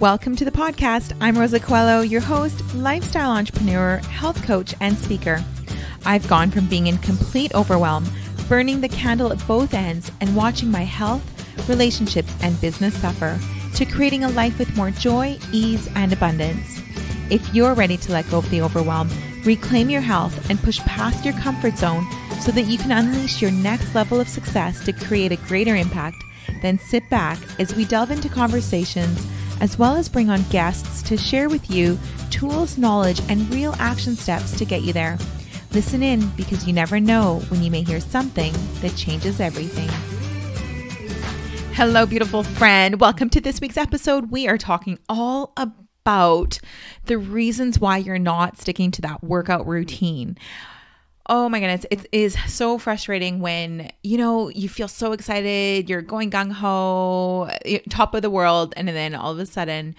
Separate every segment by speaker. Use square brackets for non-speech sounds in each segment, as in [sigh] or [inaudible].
Speaker 1: Welcome to the podcast. I'm Rosa Coelho, your host, lifestyle entrepreneur, health coach, and speaker. I've gone from being in complete overwhelm, burning the candle at both ends, and watching my health, relationships, and business suffer to creating a life with more joy, ease, and abundance. If you're ready to let go of the overwhelm, reclaim your health, and push past your comfort zone so that you can unleash your next level of success to create a greater impact, then sit back as we delve into conversations as well as bring on guests to share with you tools, knowledge, and real action steps to get you there. Listen in because you never know when you may hear something that changes everything. Hello, beautiful friend. Welcome to this week's episode. We are talking all about the reasons why you're not sticking to that workout routine. Oh my goodness, it is so frustrating when you know you feel so excited, you're going gung ho, eh, top of the world, and then all of a sudden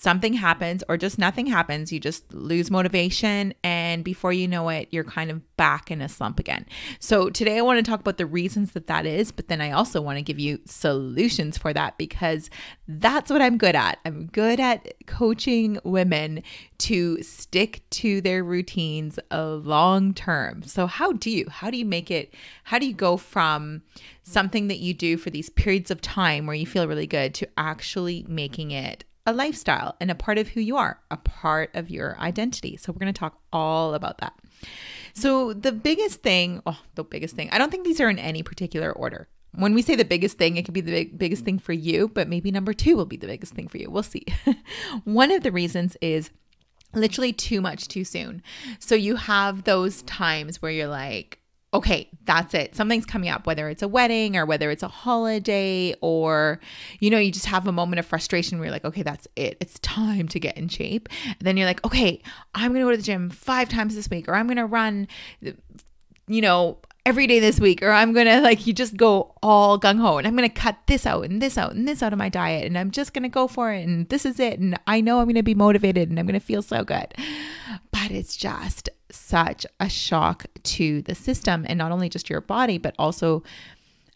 Speaker 1: something happens or just nothing happens. You just lose motivation. And before you know it, you're kind of back in a slump again. So, today I want to talk about the reasons that that is, but then I also want to give you solutions for that because that's what I'm good at. I'm good at coaching women to stick to their routines a long term. So, how do you? How do you make it? How do you go from something that you do for these periods of time where you feel really good to actually making it a lifestyle and a part of who you are, a part of your identity. So, we're going to talk all about that. So, the biggest thing, oh, the biggest thing, I don't think these are in any particular order. When we say the biggest thing, it could be the big, biggest thing for you, but maybe number two will be the biggest thing for you. We'll see. [laughs] One of the reasons is literally too much too soon. So, you have those times where you're like, okay, that's it. Something's coming up, whether it's a wedding or whether it's a holiday, or, you know, you just have a moment of frustration where you're like, okay, that's it. It's time to get in shape. And then you're like, okay, I'm going to go to the gym five times this week, or I'm going to run, you know, every day this week, or I'm going to like, you just go all gung ho and I'm going to cut this out and this out and this out of my diet. And I'm just going to go for it. And this is it. And I know I'm going to be motivated and I'm going to feel so good. But it's just such a shock to the system and not only just your body, but also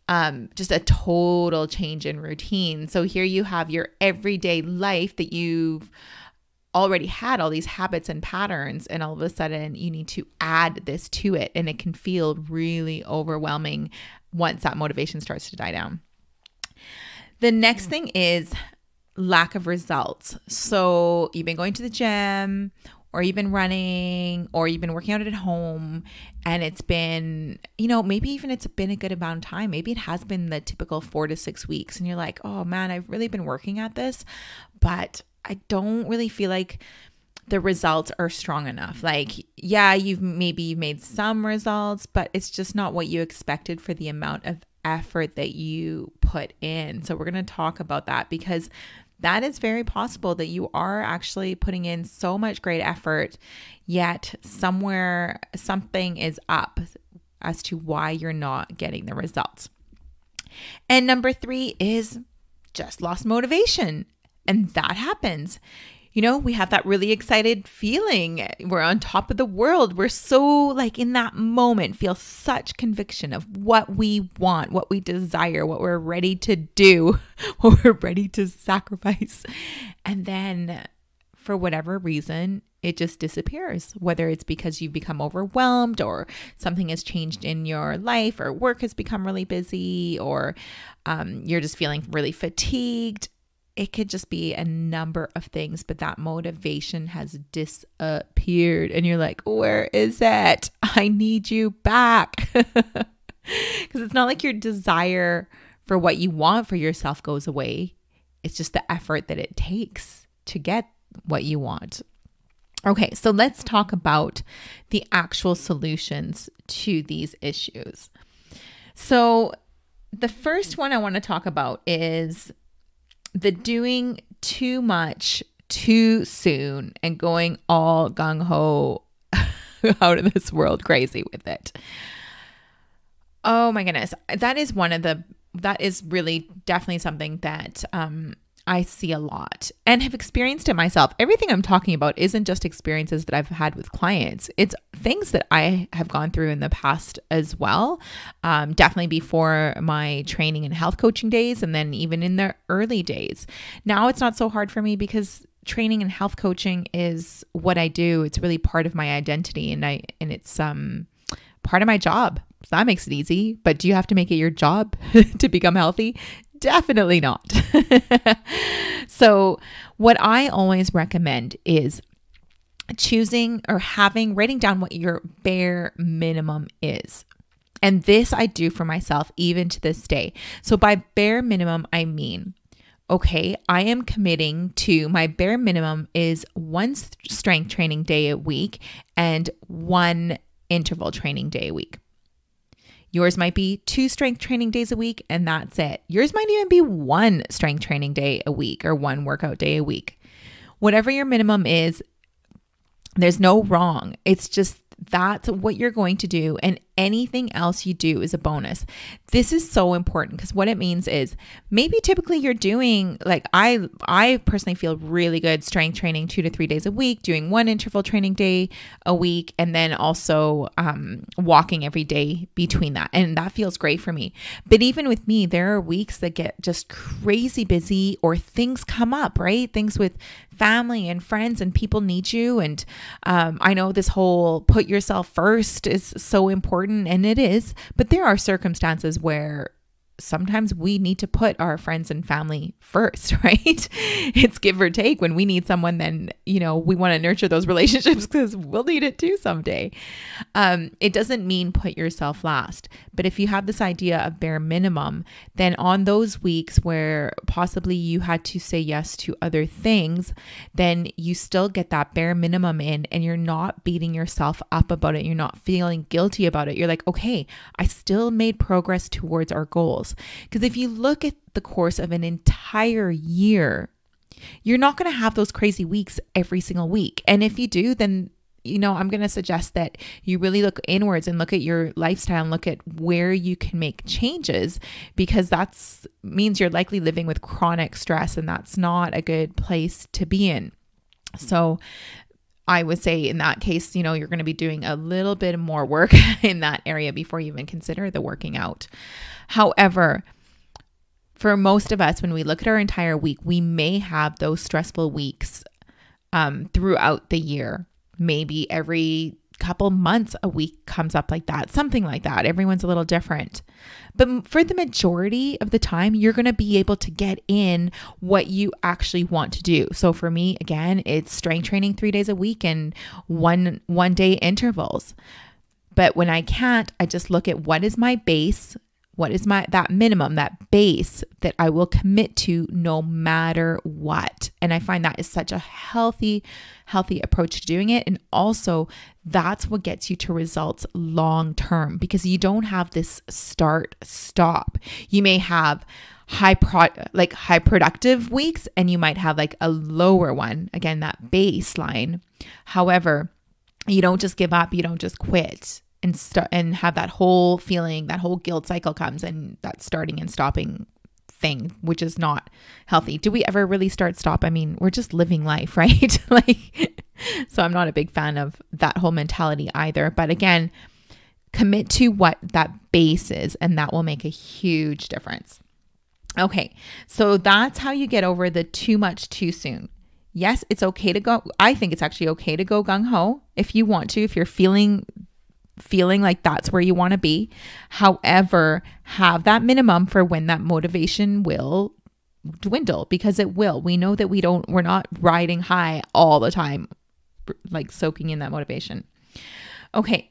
Speaker 1: um, just a total change in routine. So here you have your everyday life that you've already had all these habits and patterns, and all of a sudden you need to add this to it, and it can feel really overwhelming once that motivation starts to die down. The next thing is lack of results. So you've been going to the gym or you've been running or you've been working out at home and it's been, you know, maybe even it's been a good amount of time. Maybe it has been the typical four to six weeks and you're like, oh man, I've really been working at this, but I don't really feel like the results are strong enough. Like, yeah, you've maybe you've made some results, but it's just not what you expected for the amount of effort that you put in. So we're going to talk about that because that is very possible that you are actually putting in so much great effort, yet somewhere something is up as to why you're not getting the results. And number three is just lost motivation. And that happens you know, we have that really excited feeling. We're on top of the world. We're so like in that moment, feel such conviction of what we want, what we desire, what we're ready to do, [laughs] what we're ready to sacrifice. And then for whatever reason, it just disappears, whether it's because you've become overwhelmed or something has changed in your life or work has become really busy or um, you're just feeling really fatigued it could just be a number of things, but that motivation has disappeared. And you're like, where is it? [laughs] I need you back. [laughs] Because it's not like your desire for what you want for yourself goes away, it's just the effort that it takes to get what you want. Okay, so let's talk about the actual solutions to these issues. So, the first one I want to talk about is the doing too much too soon and going all gung ho [laughs] out of this world crazy with it. Oh my goodness. That is one of the, that is really definitely something that um, I see a lot and have experienced it myself. Everything I'm talking about isn't just experiences that I've had with clients, it's things that I have gone through in the past as well. Um, definitely before my training and health coaching days, and then even in the early days. Now it's not so hard for me because training and health coaching is what I do. It's really part of my identity and I and it's um part of my job. So that makes it easy. But do you have to make it your job [laughs] to become healthy? Definitely not. [laughs] so, what I always recommend is choosing or having, writing down what your bare minimum is. And this I do for myself even to this day. So, by bare minimum, I mean, okay, I am committing to my bare minimum is one strength training day a week and one interval training day a week. Yours might be two strength training days a week, and that's it. Yours might even be one strength training day a week or one workout day a week. Whatever your minimum is, there's no wrong. It's just that's what you're going to do. And anything else you do is a bonus. This is so important because what it means is maybe typically you're doing like I I personally feel really good strength training 2 to 3 days a week, doing one interval training day a week and then also um, walking every day between that. And that feels great for me. But even with me there are weeks that get just crazy busy or things come up, right? Things with family and friends and people need you and um, I know this whole put yourself first is so important important and it is, but there are circumstances where sometimes we need to put our friends and family first, [laughs] right? It's give or take. When we need someone, then, you know, we want to nurture those [laughs] relationships because we'll need it too someday. Um, it doesn't mean put yourself last. But if you have this idea of bare minimum, then on those weeks where possibly you had to say yes to other things, then you still get that bare minimum in and you're not beating yourself up about it. You're not feeling guilty about it. You're like, okay, I still made progress towards our goals goals. Because if you look at the course of an entire year, you're not going to have those crazy weeks every single week. And if you do, then you know, I'm going to suggest that you really look inwards and look at your lifestyle and look at where you can make changes because that's means you're likely living with chronic stress and that's not a good place to be in. So I would say in that case, you know, you're going to be doing a little bit more work [laughs] in that area before you even consider the working out. However, for most of us, when we look at our entire week, we may have those stressful weeks um, throughout the year. Maybe every couple months a week comes up like that, something like that. Everyone's a little different. But for the majority of the time, you're going to be able to get in what you actually want to do. So for me, again, it's strength training 3 days a week and one one day intervals. But when I can't, I just look at what is my base what is my that minimum that base that i will commit to no matter what. And i find that is such a healthy healthy approach to doing it. And also that's what gets you to results long term because you don't have this start stop. You may have high pro like high productive weeks and you might have like a lower one. Again that baseline. However you don't just give up. You don't just quit and start and have that whole feeling, that whole guilt cycle comes and that starting and stopping thing, which is not healthy. Do we ever really start stop? I mean, we're just living life, [laughs] right? like so I'm not a big fan of that whole mentality either. But again, commit to what that base is and that will make a huge difference. Okay. So that's how you get over the too much too soon. Yes, it's okay to go. I think it's actually okay to go gung ho if you want to, if you're feeling feeling like that's where you want to be. However, have that minimum for when that motivation will dwindle because it will. We know that we don't, we're not riding high all the time, like soaking in that motivation. Okay.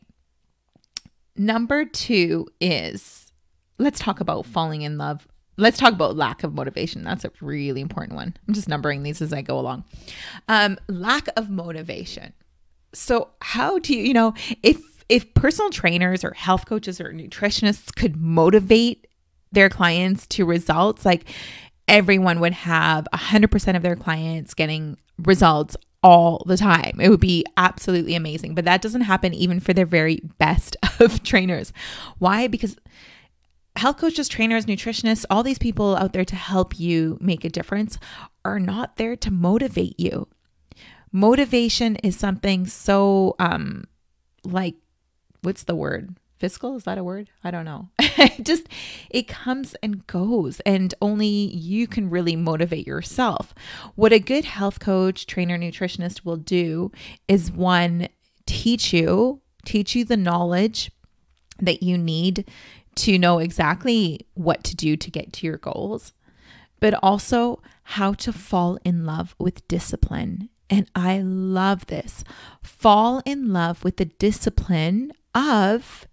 Speaker 1: Number two is let's talk about falling in love. Let's talk about lack of motivation. That's a really important one. I'm just numbering these as I go along. Um, lack of motivation. So, how do you, you know, if if personal trainers or health coaches or nutritionists could motivate their clients to results, like everyone would have 100% of their clients getting results all the time. It would be absolutely amazing. But that doesn't happen even for the very best [laughs] of trainers. Why? Because health coaches, trainers, nutritionists, all these people out there to help you make a difference are not there to motivate you. Motivation is something so um like what's the word? Fiscal is that a word? I don't know. [laughs] Just it comes and goes and only you can really motivate yourself. What a good health coach, trainer, nutritionist will do is one teach you, teach you the knowledge that you need to know exactly what to do to get to your goals, but also how to fall in love with discipline. And I love this. Fall in love with the discipline of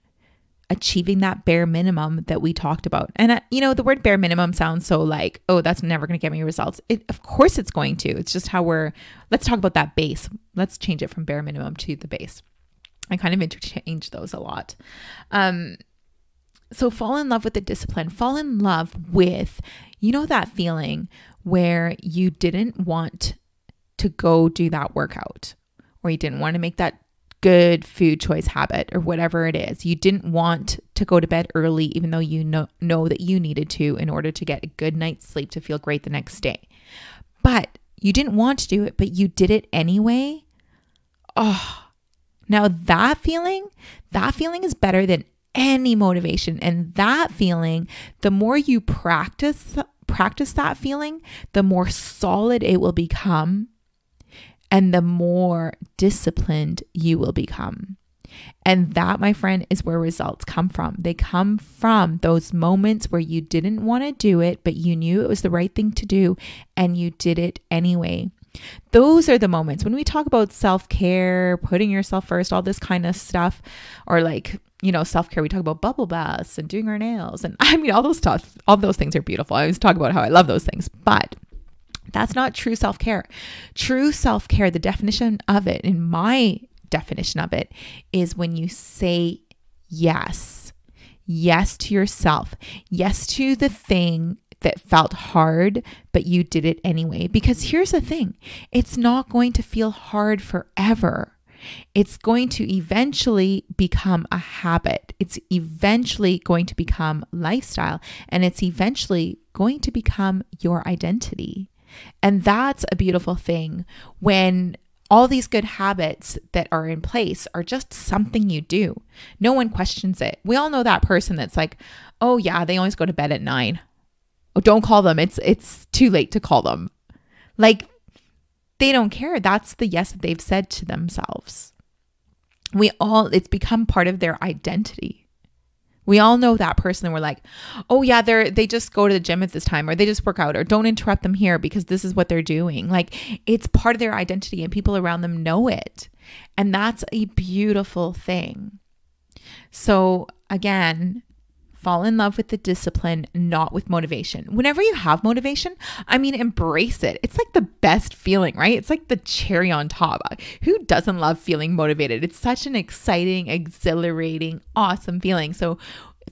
Speaker 1: achieving that bare minimum that we talked about. And uh, you know, the word bare minimum sounds so like, oh, that's never going to get me results. It, of course it's going to. It's just how we're let's talk about that base. Let's change it from bare minimum to the base. I kind of interchange those a lot. Um so fall in love with the discipline, fall in love with, you know, that feeling where you didn't want to go do that workout or you didn't want to make that good food choice habit or whatever it is. You didn't want to go to bed early, even though you know, know that you needed to in order to get a good night's sleep to feel great the next day. But you didn't want to do it, but you did it anyway. Oh, now that feeling, that feeling is better than any motivation and that feeling the more you practice practice that feeling the more solid it will become and the more disciplined you will become and that, my friend, is where results come from. They come from those moments where you didn't want to do it, but you knew it was the right thing to do and you did it anyway. Those are the moments when we talk about self care, putting yourself first, all this kind of stuff, or like you know, self care, we talk about bubble baths and doing our nails. And [laughs] I mean, all those stuff, all those things are beautiful. I always talk about how I love those things, but that's not true self care. True self care, the definition of it, in my definition of it, is when you say yes. Yes to yourself. Yes to the thing that felt hard, but you did it anyway. Because here's the thing it's not going to feel hard forever. It's going to eventually become a habit. It's eventually going to become lifestyle and it's eventually going to become your identity. And that's a beautiful thing when all these good habits that are in place are just something you do. No one questions it. We all know that person that's like, "Oh yeah, they always go to bed at 9." Oh, don't call them. It's it's too late to call them. Like they don't care. That's the yes that they've said to themselves. We all, it's become part of their identity. We all know that person and we're like, oh yeah, they're they just go to the gym at this time or they just work out or don't interrupt them here because this is what they're doing. Like it's part of their identity and people around them know it. And that's a beautiful thing. So again, fall in love with the discipline, not with motivation. Whenever you have motivation, I mean, embrace it. It's like the best feeling, right? It's like the cherry on top. Who doesn't love feeling motivated? It's such an exciting, exhilarating, awesome feeling. So,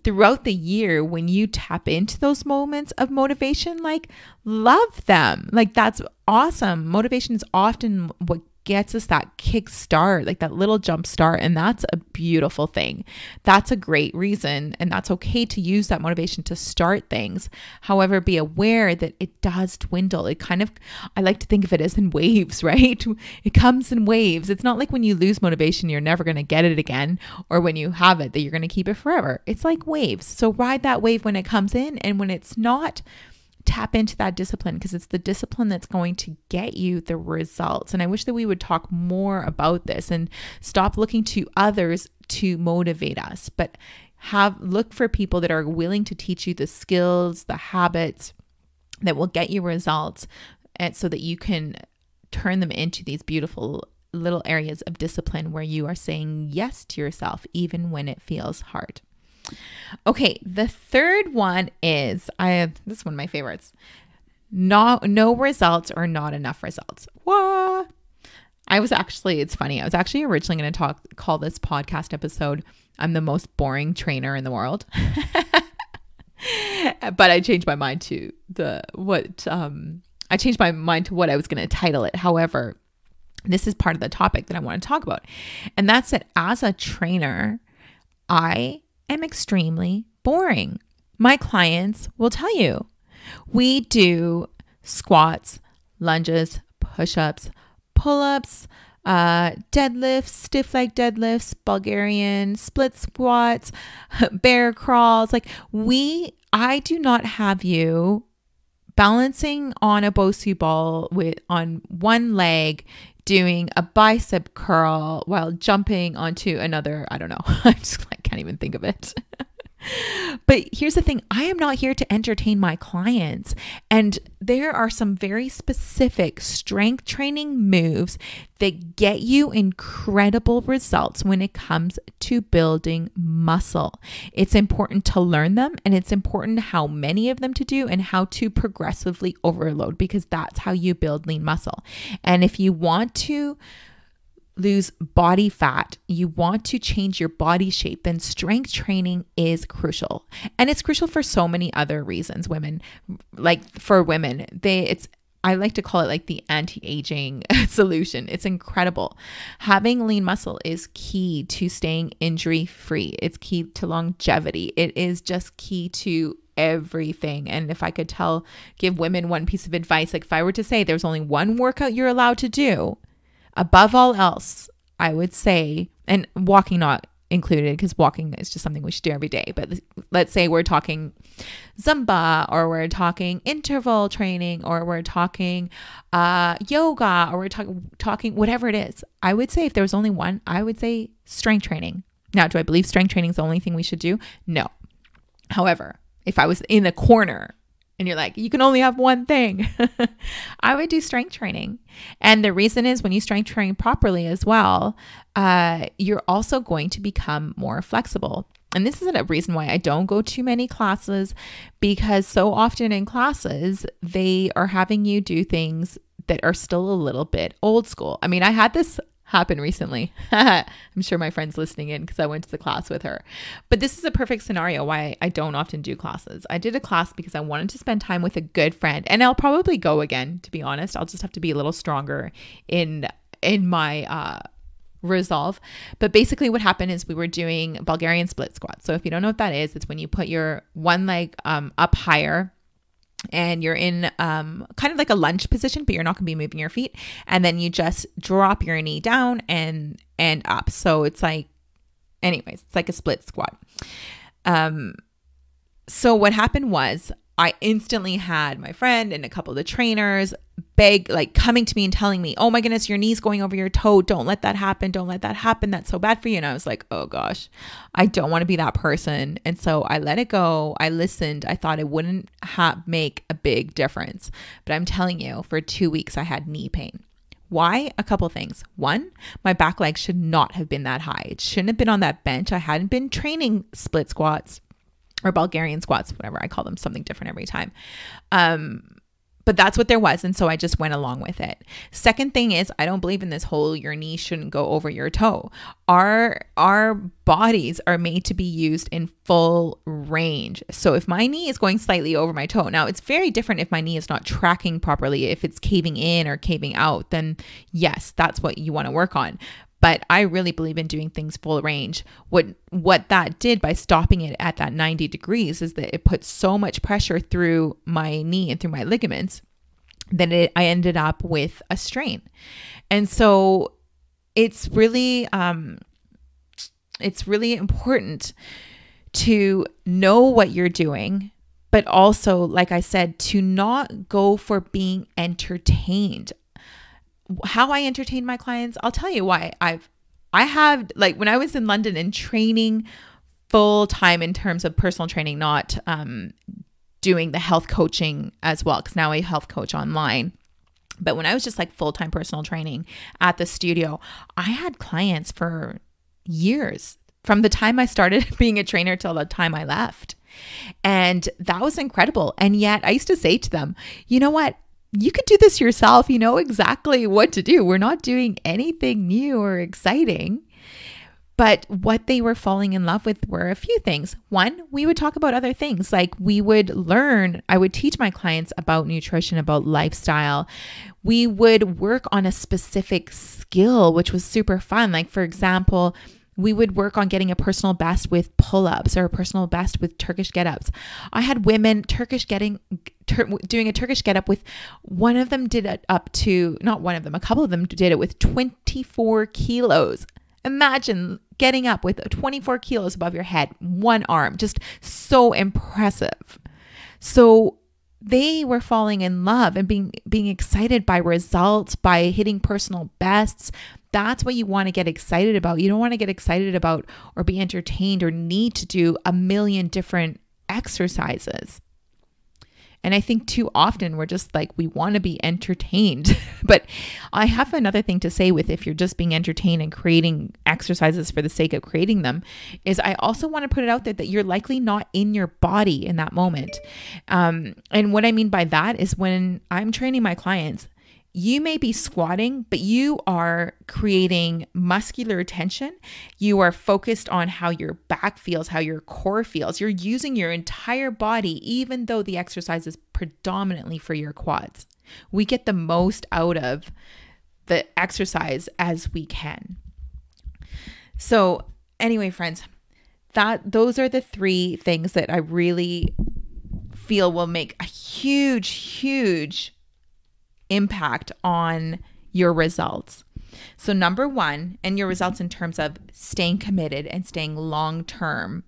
Speaker 1: throughout the year, when you tap into those moments of motivation, like love them. Like, that's awesome. Motivation is often what gets us that kick start, like that little jump start. And that's a beautiful thing. That's a great reason. And that's okay to use that motivation to start things. However, be aware that it does dwindle. It kind of, I like to think of it as in waves, [laughs] right? It comes in waves. It's not like when you lose motivation, you're never going to get it again, or when you have it, that you're going to keep it forever. It's like waves. So ride that wave when it comes in. And when it's not, tap into that discipline because it's the discipline that's going to get you the results. And I wish that we would talk more about this and stop looking to others to motivate us, but have look for people that are willing to teach you the skills, the habits that will get you results and so that you can turn them into these beautiful little areas of discipline where you are saying yes to yourself even when it feels hard. Okay, the third one is I have this is one of my favorites. No no results or not enough results. What? I was actually it's funny. I was actually originally going to talk call this podcast episode I'm the most boring trainer in the world. [laughs] but I changed my mind to the what um I changed my mind to what I was going to title it. However, this is part of the topic that I want to talk about. And that's that as a trainer, I am extremely boring. my clients will tell you we do squats, lunges, push ups, pull ups, uh, deadlifts, stiff leg deadlifts, Bulgarian split squats, [laughs] bear crawls. Like, we, I do not have you balancing on a Bosu ball with on one leg doing a bicep curl while jumping onto another i don't know [laughs] I'm just I can't even think of it [laughs] but here's the thing I am not here to entertain my clients. And there are some very specific strength training moves that get you incredible results when it comes to building muscle. It's important to learn them and it's important how many of them to do and how to progressively overload because that's how you build lean muscle. And if you want to, lose body fat, you want to change your body shape, then strength training is crucial. And it's crucial for so many other reasons, women. Like for women, they it's I like to call it like the anti-aging [laughs] solution. It's incredible. Having lean muscle is key to staying injury-free. It's key to longevity. It is just key to everything. And if I could tell give women one piece of advice, like if I were to say there's only one workout you're allowed to do, above all else, I would say, and walking not included because walking is just something we should do every day. But let's say we're talking Zumba or we're talking interval training or we're talking uh, yoga or we're talking talking whatever it is. I would say if there was only one, I would say strength training. Now, do I believe strength training is the only thing we should do? No. However, if I was in the corner and you're like, you can only have one thing, [laughs] I would do strength training. And the reason is when you strength train properly as well, uh, you're also going to become more flexible. And this isn't a reason why I don't go too many classes because so often in classes, they are having you do things that are still a little bit old school. I mean, I had this happened recently. [laughs] I'm sure my friend's listening in because I went to the class with her. But this is a perfect scenario why I don't often do classes. I did a class because I wanted to spend time with a good friend, and I'll probably go again. To be honest, I'll just have to be a little stronger in in my uh, resolve. But basically, what happened is we were doing Bulgarian split squats. So if you don't know what that is, it's when you put your one leg um, up higher and you're in um, kind of like a lunge position, but you're not going to be moving your feet. And then you just drop your knee down and and up. So it's like, anyways, it's like a split squat. Um, so what happened was I instantly had my friend and a couple of the trainers beg, like coming to me and telling me, oh my goodness, your knee's going over your toe. Don't let that happen. Don't let that happen. That's so bad for you. And I was like, oh gosh, I don't want to be that person. And so I let it go. I listened. I thought it wouldn't ha- make a big difference. But I'm telling you, for two weeks, I had knee pain. Why? A couple things. One, my back leg should not have been that high. It shouldn't have been on that bench. I hadn't been training split squats or Bulgarian squats, whatever I call them, something different every time. Um, but that's what there was. And so I just went along with it. Second thing is, I don't believe in this whole your knee shouldn't go over your toe. Our, our bodies are made to be used in full range. So if my knee is going slightly over my toe, now it's very different if my knee is not tracking properly. If it's caving in or caving out, then yes, that's what you want to work on but I really believe in doing things full range. What what that did by stopping it at that 90 degrees is that it put so much pressure through my knee and through my ligaments that it, I ended up with a strain. And so it's really um it's really important to know what you're doing but also like I said to not go for being entertained how I entertain my clients, I'll tell you why I've I have like when I was in London and training full time in terms of personal training, not um, doing the health coaching as well, because now I health coach online. But when I was just like full time personal training at the studio, I had clients for years from the time I started [laughs] being a trainer till the time I left. And that was incredible. And yet I used to say to them, you know what? You could do this yourself. You know exactly what to do. We're not doing anything new or exciting. But what they were falling in love with were a few things. One, we would talk about other things. Like we would learn, I would teach my clients about nutrition, about lifestyle. We would work on a specific skill, which was super fun. Like, for example, we would work on getting a personal best with pull-ups or a personal best with Turkish get-ups. I had women Turkish getting tur- doing a Turkish get-up with one of them did it up to not one of them, a couple of them did it with 24 kilos. Imagine getting up with 24 kilos above your head, one arm, just so impressive. So they were falling in love and being being excited by results, by hitting personal bests. That's what you want to get excited about. You don't want to get excited about or be entertained or need to do a million different exercises. And I think too often we're just like, we want to be entertained. [laughs] but I have another thing to say with if you're just being entertained and creating exercises for the sake of creating them, is I also want to put it out there that you're likely not in your body in that moment. Um, and what I mean by that is when I'm training my clients, you may be squatting, but you are creating muscular tension. You are focused on how your back feels, how your core feels. You're using your entire body, even though the exercise is predominantly for your quads. We get the most out of the exercise as we can. So, anyway, friends, that those are the three things that I really feel will make a huge, huge impact on your results. So, number one, and your results in terms of staying committed and staying long term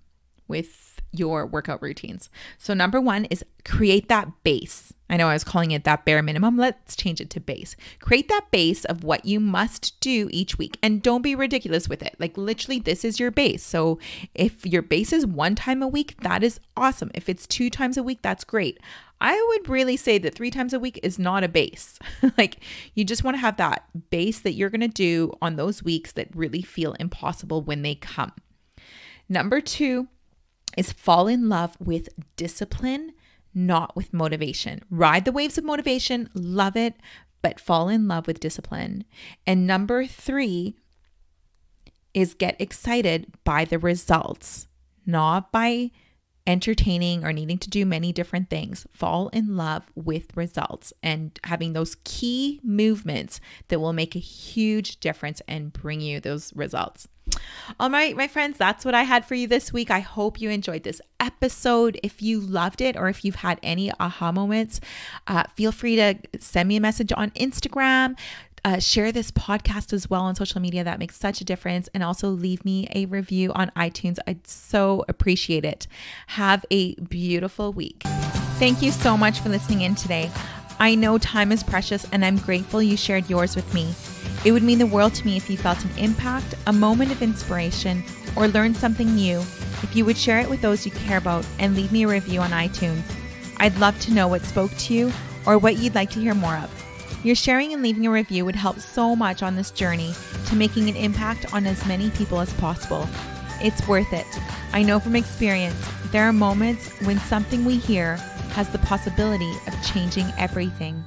Speaker 1: with your workout routines. So, number one is create that base. I know I was calling it that bare minimum. Let's change it to base. Create that base of what you must do each week and don't be ridiculous with it. Like, literally, this is your base. So, if your base is one time a week, that is awesome. If it's two times a week, that's great. I would really say that three times a week is not a base. [laughs] like, you just want to have that base that you're going to do on those weeks that really feel impossible when they come. Number two, is fall in love with discipline, not with motivation. Ride the waves of motivation, love it, but fall in love with discipline. And number three is get excited by the results, not by entertaining or needing to do many different things. Fall in love with results and having those key movements that will make a huge difference and bring you those results. All right, my friends, that's what I had for you this week. I hope you enjoyed this episode. If you loved it or if you've had any aha moments, uh, feel free to send me a message on Instagram. Uh, share this podcast as well on social media. That makes such a difference. And also leave me a review on iTunes. I'd so appreciate it. Have a beautiful week. Thank you so much for listening in today. I know time is precious and I'm grateful you shared yours with me. It would mean the world to me if you felt an impact, a moment of inspiration, or learned something new, if you would share it with those you care about and leave me a review on iTunes. I'd love to know what spoke to you or what you'd like to hear more of. Your sharing and leaving a review would help so much on this journey to making an impact on as many people as possible. It's worth it. I know from experience, there are moments when something we hear has the possibility of changing everything.